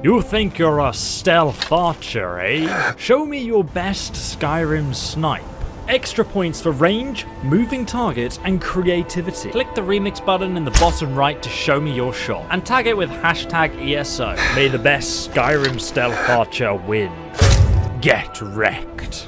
You think you're a stealth archer, eh? Show me your best Skyrim snipe. Extra points for range, moving targets, and creativity. Click the remix button in the bottom right to show me your shot, and tag it with hashtag ESO. May the best Skyrim stealth archer win. Get wrecked.